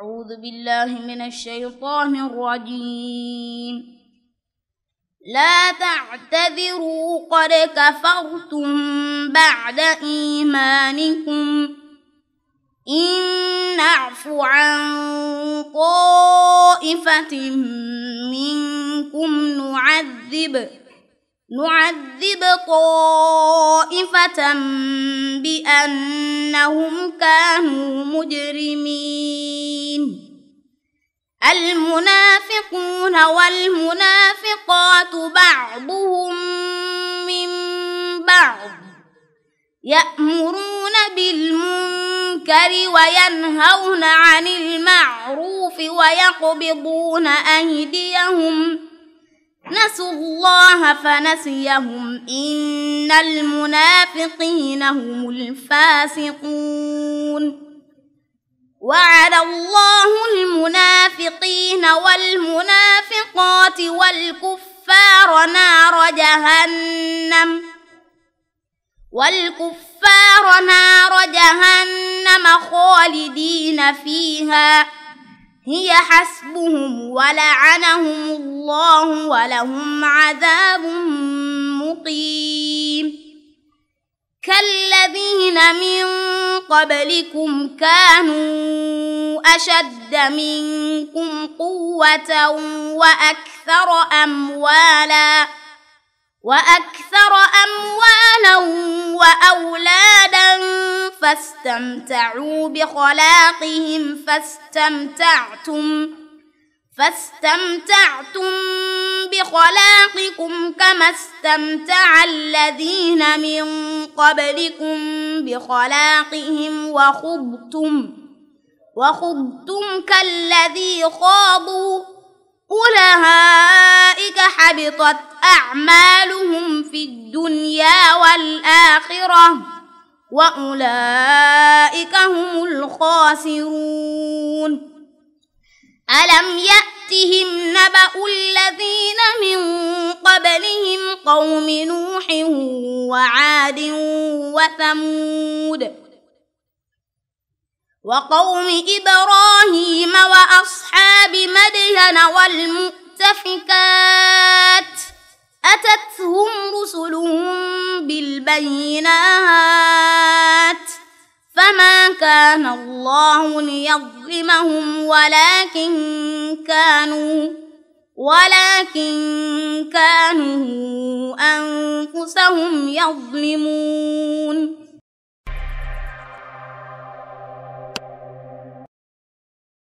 أعوذ بالله من الشيطان الرجيم. لا تعتذروا قد كفرتم بعد إيمانكم. إن نعف عن طائفة منكم نعذب نعذب طائفة بأنهم كانوا مجرمين. المنافقون والمنافقات بعضهم من بعض يأمرون بالمنكر وينهون عن المعروف ويقبضون أيديهم نسوا الله فنسيهم إن المنافقين هم الفاسقون المنافقين والمنافقات والكفار نار جهنم. والكفار نار جهنم خالدين فيها. هي حسبهم ولعنهم الله ولهم عذاب مقيم. كالذين من قبلكم كانوا أشد منكم قوة وأكثر أموالا وأكثر أموالا وأولادا فاستمتعوا بخلاقهم فاستمتعتم فاستمتعتم بخلاقكم كما استمتع الذين من قبلكم بخلاقهم وخضتم وخضتم كالذي خاضوا أولئك حبطت أعمالهم في الدنيا والآخرة وأولئك هم الخاسرون ألم يأتهم نبأ الذين من قبلهم قوم نوح وعاد وثمود وقوم إبراهيم وأصحاب مدين والمؤتفكات أتتهم رسلهم بالبينات فما كان الله ليظلمهم ولكن كانوا ولكن كانوا أنفسهم يظلمون